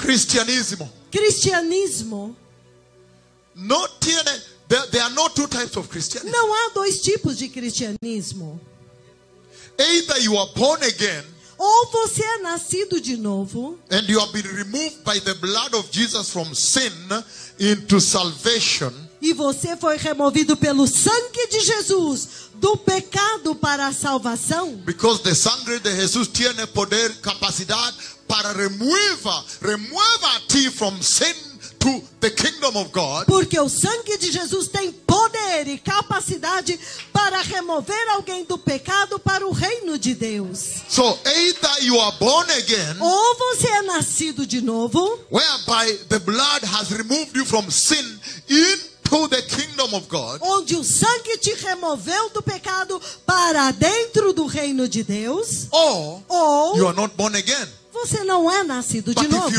Cristianismo. Cristianismo. No tiene, there, there are no two types of Christianism. Não há dois tipos de cristianismo. Either you are born again Ou você é nascido de novo and you have been removed by the blood of Jesus from sin into salvation, e você foi removido pelo sangue de Jesus do pecado para a salvação. because the sangre de Jesús tiene poder, capacidad para remover, remover a ti from sin to the kingdom of God. Porque o sangue de Jesus tem poder e capacidade para remover alguém do pecado para o reino de Deus. So either you are born again, Ou você é nascido de novo, whereby the blood has removed you from sin into the kingdom of God, onde o sangue te removeu do pecado para dentro do reino de Deus, or ou you are not born again. Você não é nascido de But novo.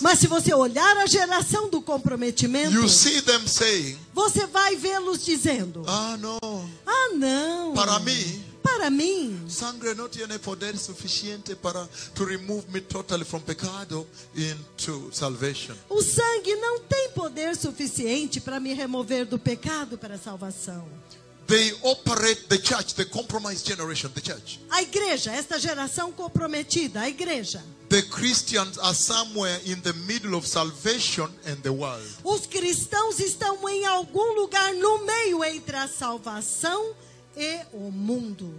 Mas se você olhar a geração do comprometimento, saying, você vai vê-los dizendo: Ah, no, Ah, não. para mim, Para mim, sangre no tiene poder suficiente para to remove me totally from pecado into salvation. o sangue não tem poder suficiente para me remover do pecado para a salvação. They operate the church, the compromised generation, the church. A igreja, esta geração comprometida, a igreja. The Christians are somewhere in the middle of salvation and the world. Os cristãos estão em algum lugar no meio entre a salvação e o mundo.